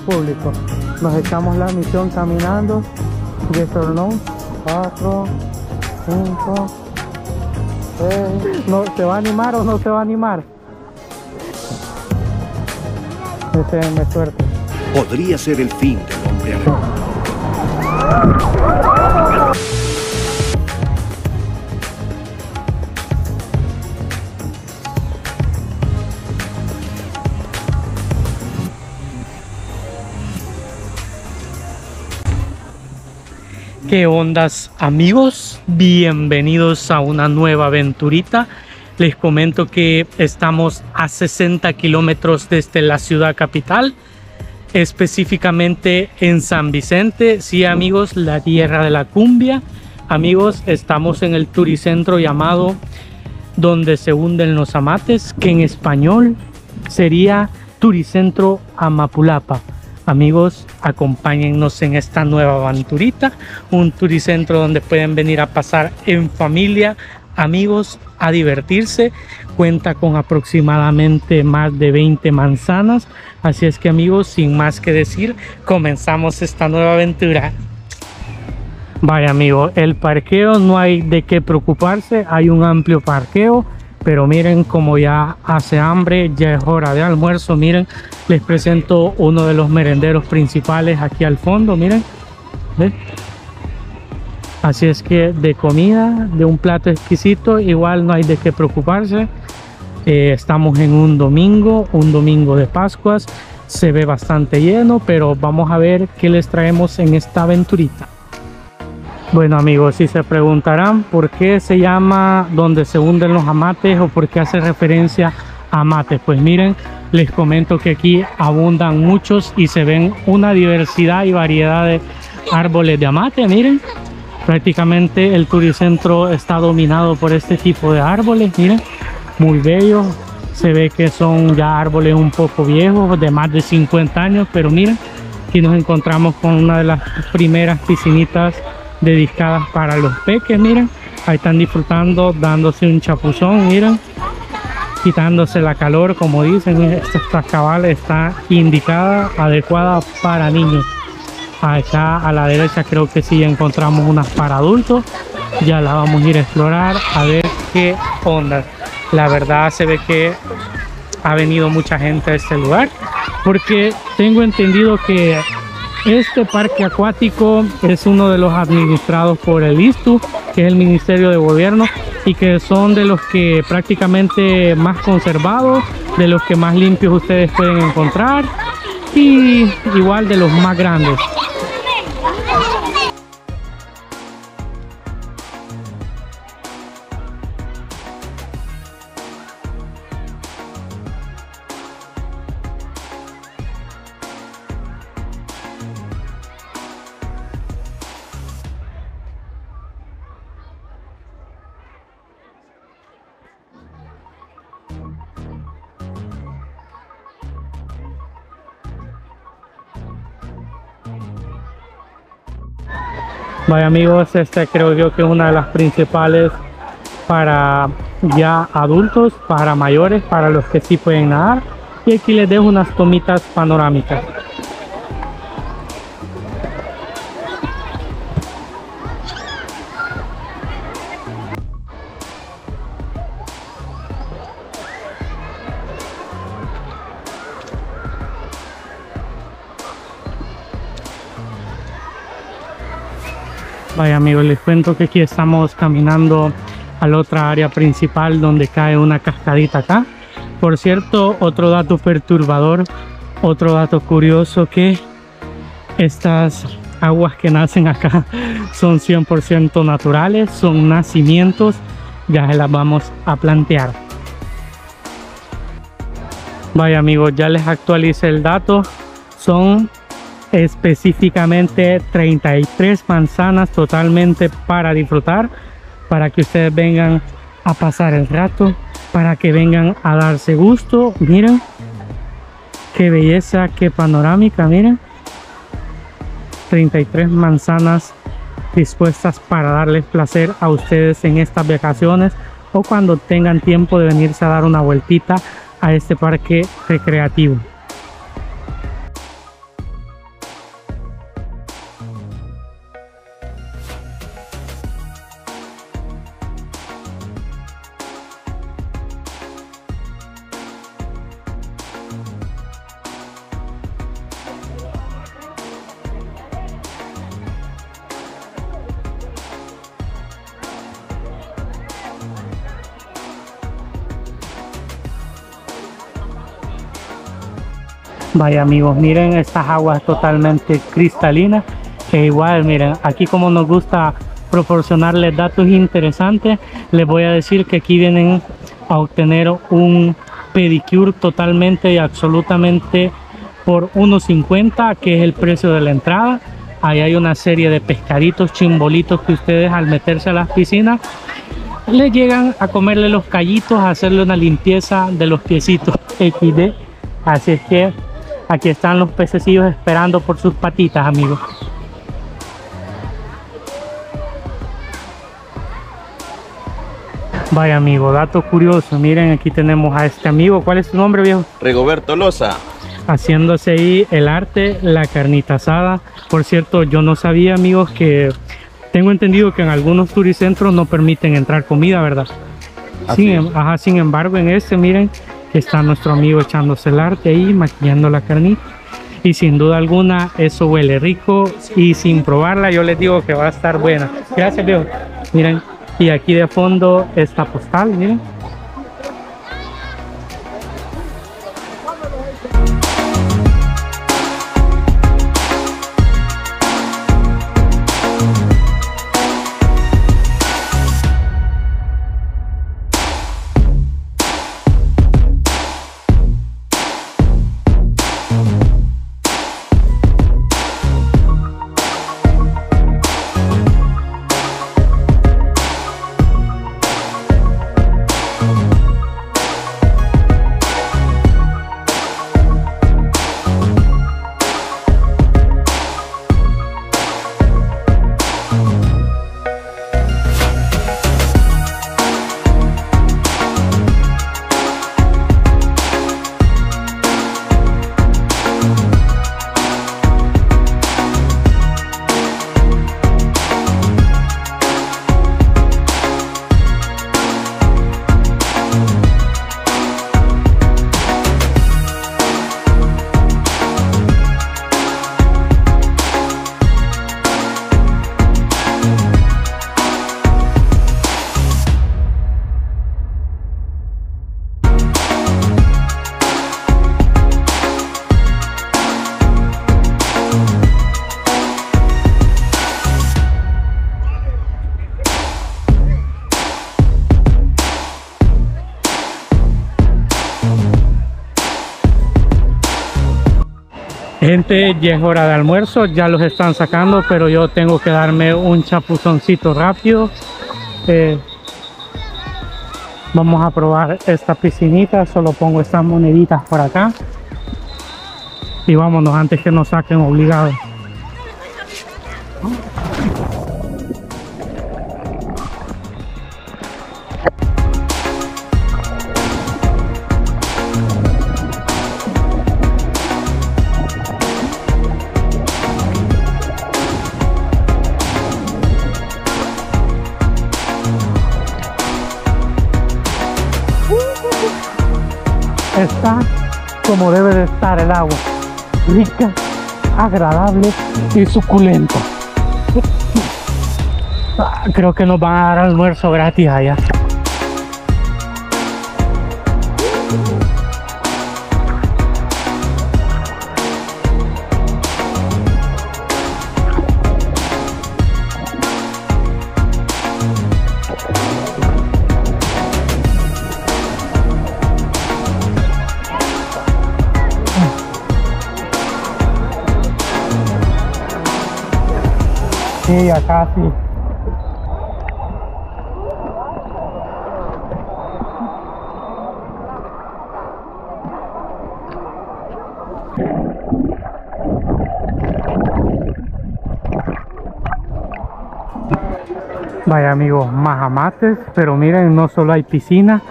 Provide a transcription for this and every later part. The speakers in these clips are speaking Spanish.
público. Nos echamos la misión caminando. Yes or no. 4, 5, 6. ¿No, ¿Se va a animar o no se va a animar? Deseenme suerte. Podría ser el fin del hombre ¿Qué ondas amigos? Bienvenidos a una nueva aventurita. Les comento que estamos a 60 kilómetros desde la ciudad capital, específicamente en San Vicente. Sí amigos, la tierra de la cumbia. Amigos, estamos en el turicentro llamado Donde se hunden los amates, que en español sería Turicentro Amapulapa. Amigos, acompáñennos en esta nueva aventurita, un turicentro donde pueden venir a pasar en familia, amigos, a divertirse. Cuenta con aproximadamente más de 20 manzanas, así es que amigos, sin más que decir, comenzamos esta nueva aventura. Vaya amigo, el parqueo no hay de qué preocuparse, hay un amplio parqueo pero miren como ya hace hambre ya es hora de almuerzo. Miren les presento uno de los merenderos principales aquí al fondo miren. Así es que de comida de un plato exquisito igual no hay de qué preocuparse. Eh, estamos en un domingo un domingo de pascuas. Se ve bastante lleno pero vamos a ver qué les traemos en esta aventurita bueno amigos, si se preguntarán por qué se llama donde se hunden los amates o por qué hace referencia a amates, pues miren, les comento que aquí abundan muchos y se ven una diversidad y variedad de árboles de amate, miren, prácticamente el turicentro está dominado por este tipo de árboles, miren, muy bellos, se ve que son ya árboles un poco viejos, de más de 50 años, pero miren, aquí nos encontramos con una de las primeras piscinitas dedicadas para los peques, miren. Ahí están disfrutando, dándose un chapuzón, miren. Quitándose la calor, como dicen, esta cabal está indicada, adecuada para niños. Acá a la derecha creo que sí encontramos unas para adultos. Ya la vamos a ir a explorar, a ver qué onda. La verdad se ve que ha venido mucha gente a este lugar porque tengo entendido que este parque acuático es uno de los administrados por el ISTU, que es el Ministerio de Gobierno, y que son de los que prácticamente más conservados, de los que más limpios ustedes pueden encontrar, y igual de los más grandes. Vaya amigos, este creo yo que es una de las principales para ya adultos, para mayores, para los que sí pueden nadar. Y aquí les dejo unas tomitas panorámicas. Vaya amigos, les cuento que aquí estamos caminando a la otra área principal donde cae una cascadita acá. Por cierto, otro dato perturbador, otro dato curioso que estas aguas que nacen acá son 100% naturales, son nacimientos, ya se las vamos a plantear. Vaya amigos, ya les actualicé el dato, son específicamente 33 manzanas totalmente para disfrutar para que ustedes vengan a pasar el rato para que vengan a darse gusto miren qué belleza qué panorámica miren 33 manzanas dispuestas para darles placer a ustedes en estas vacaciones o cuando tengan tiempo de venirse a dar una vueltita a este parque recreativo Vaya amigos, miren estas aguas totalmente cristalinas. Que igual, miren, aquí como nos gusta proporcionarles datos interesantes, les voy a decir que aquí vienen a obtener un pedicure totalmente y absolutamente por 1.50 que es el precio de la entrada ahí hay una serie de pescaditos chimbolitos que ustedes al meterse a las piscinas le llegan a comerle los callitos a hacerle una limpieza de los piecitos XD así es que aquí están los pececillos esperando por sus patitas amigos Vaya amigo, dato curioso, miren aquí tenemos a este amigo, ¿cuál es su nombre viejo? Rigoberto Loza. Haciéndose ahí el arte, la carnita asada. Por cierto, yo no sabía amigos que tengo entendido que en algunos turicentros no permiten entrar comida, ¿verdad? Sin, em, ajá, sin embargo, en este miren está nuestro amigo echándose el arte ahí, maquillando la carnita. Y sin duda alguna eso huele rico y sin probarla yo les digo que va a estar buena. Gracias viejo. Miren, y aquí de fondo esta postal, miren. Gente, ya es hora de almuerzo, ya los están sacando, pero yo tengo que darme un chapuzoncito rápido. Eh, vamos a probar esta piscinita, solo pongo estas moneditas por acá. Y vámonos antes que nos saquen obligados. Está como debe de estar el agua, rica, agradable y suculenta. Ah, creo que nos van a dar almuerzo gratis allá. Sí, acá sí. Vaya amigos, majamates, pero miren, no solo hay piscina,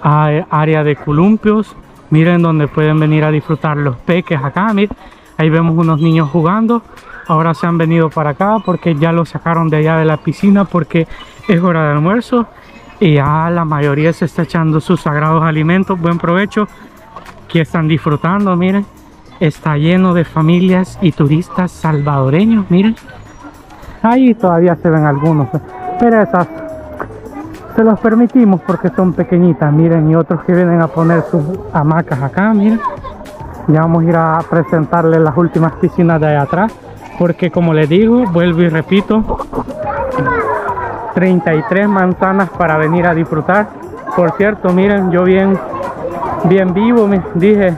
hay área de columpios, miren donde pueden venir a disfrutar los peques acá, miren, ahí vemos unos niños jugando, ahora se han venido para acá porque ya lo sacaron de allá de la piscina porque es hora de almuerzo y ya la mayoría se está echando sus sagrados alimentos, buen provecho, que están disfrutando, miren, está lleno de familias y turistas salvadoreños, miren, ahí todavía se ven algunos, pero esas. Se los permitimos porque son pequeñitas, miren, y otros que vienen a poner sus hamacas acá, miren, Ya vamos a ir a presentarles las últimas piscinas de allá atrás. Porque como les digo, vuelvo y repito, 33 manzanas para venir a disfrutar. Por cierto, miren, yo bien, bien vivo, me dije,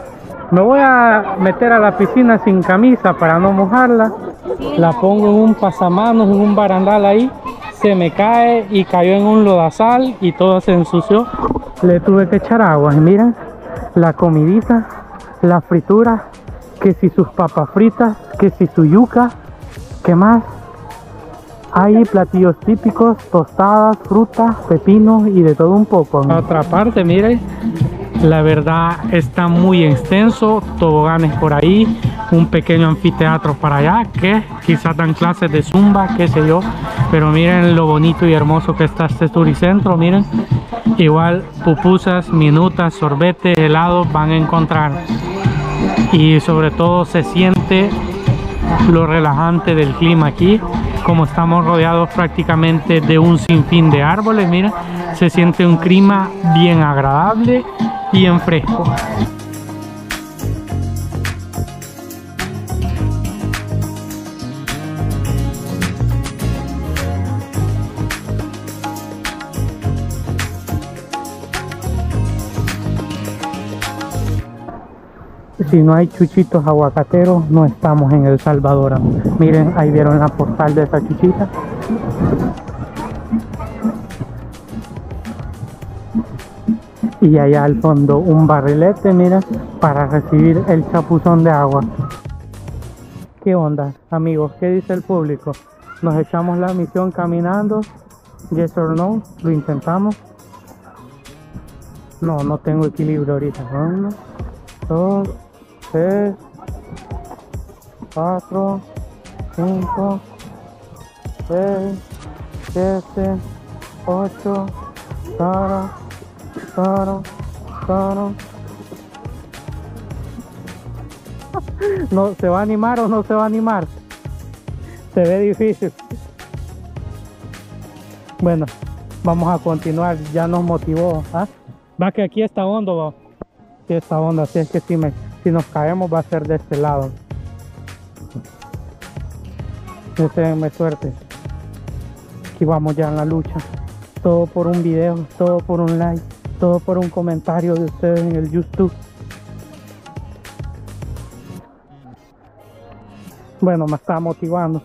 me voy a meter a la piscina sin camisa para no mojarla. La pongo en un pasamanos, en un barandal ahí. Se me cae y cayó en un lodazal y todo se ensució. Le tuve que echar agua. Y miren, la comidita, la fritura, que si sus papas fritas, que si su yuca, ¿qué más? Hay platillos típicos, tostadas, frutas, pepinos y de todo un poco. Otra parte, miren, la verdad está muy extenso, toboganes por ahí, un pequeño anfiteatro para allá, que quizás dan clases de zumba, qué sé yo. Pero miren lo bonito y hermoso que está este turicentro, miren. Igual pupusas, minutas, sorbetes, helados van a encontrar. Y sobre todo se siente lo relajante del clima aquí como estamos rodeados prácticamente de un sinfín de árboles miren se siente un clima bien agradable y en fresco. Si no hay chuchitos aguacateros, no estamos en El Salvador. Miren, ahí vieron la postal de esa chuchita. y allá al fondo un barrilete, mira, para recibir el chapuzón de agua. ¿Qué onda, amigos? ¿Qué dice el público? Nos echamos la misión caminando. Yes or no? Lo intentamos. No, no tengo equilibrio ahorita. Uno, dos, tres, cuatro, cinco, seis, siete, ocho, nueve, no, ¿se va a animar o no se va a animar? Se ve difícil. Bueno, vamos a continuar, ya nos motivó. ¿ah? Va que aquí está hondo, va. Sí, está hondo, así es que si, me, si nos caemos va a ser de este lado. Deseenme suerte. Aquí vamos ya en la lucha. Todo por un video, todo por un like todo por un comentario de ustedes en el YouTube. Bueno, me está motivando.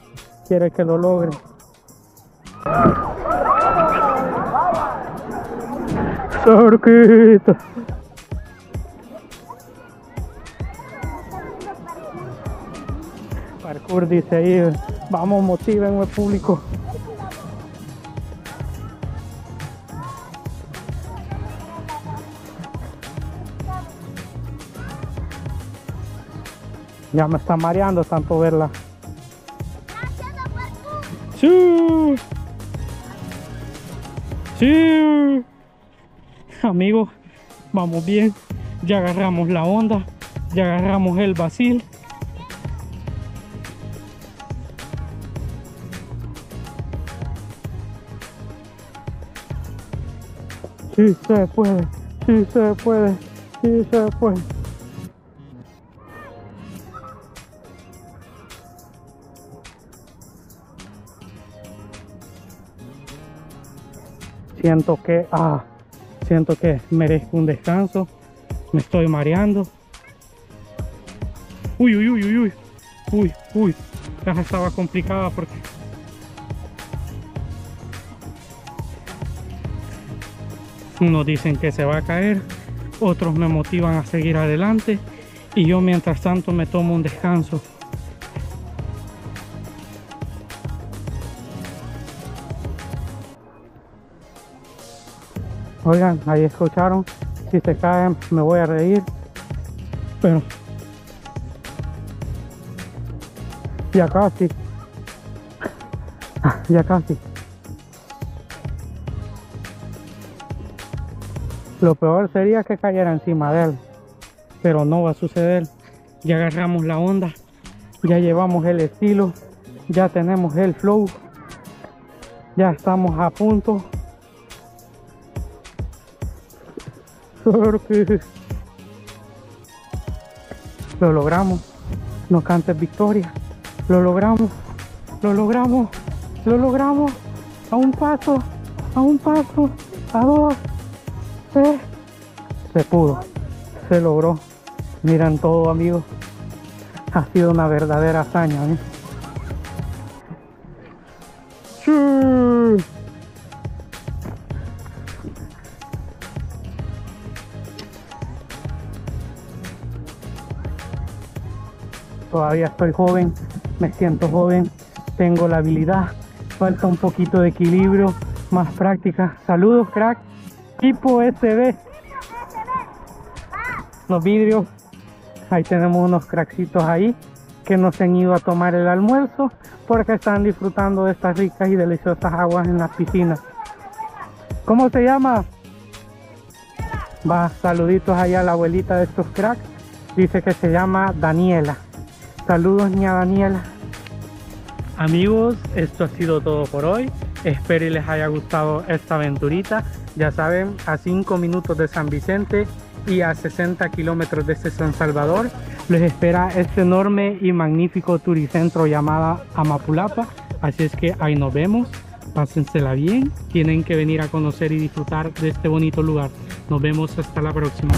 Quiere que lo logre. Dice ahí, vamos, motiven público. Ya me está mareando tanto verla. Sí. Sí. Amigos, vamos bien. Ya agarramos la onda. Ya agarramos el basil. Sí se puede, sí se puede, sí se puede. siento que ah, siento que merezco un descanso me estoy mareando uy uy uy uy uy uy uy ya estaba complicada porque unos dicen que se va a caer otros me motivan a seguir adelante y yo mientras tanto me tomo un descanso Oigan, ahí escucharon. Si se caen me voy a reír. Pero ya casi. Ya casi. Lo peor sería que cayera encima de él. Pero no va a suceder. Ya agarramos la onda. Ya llevamos el estilo. Ya tenemos el flow. Ya estamos a punto Lo logramos. No cantes victoria. Lo logramos. Lo logramos. Lo logramos. A un paso. A un paso. A dos. Se pudo. Se logró. Miran todo amigos. Ha sido una verdadera hazaña. ¿eh? Todavía estoy joven, me siento joven, tengo la habilidad, falta un poquito de equilibrio, más práctica. Saludos, crack. Tipo SB. Los vidrios. Ahí tenemos unos crackcitos ahí que no se han ido a tomar el almuerzo porque están disfrutando de estas ricas y deliciosas aguas en las piscinas. ¿Cómo se llama? Va, saluditos allá a la abuelita de estos cracks. Dice que se llama Daniela. Saludos, niña Daniela. Amigos, esto ha sido todo por hoy. Espero y les haya gustado esta aventurita. Ya saben, a 5 minutos de San Vicente y a 60 kilómetros desde San Salvador les espera este enorme y magnífico turicentro llamada Amapulapa. Así es que ahí nos vemos. Pásensela bien. Tienen que venir a conocer y disfrutar de este bonito lugar. Nos vemos hasta la próxima.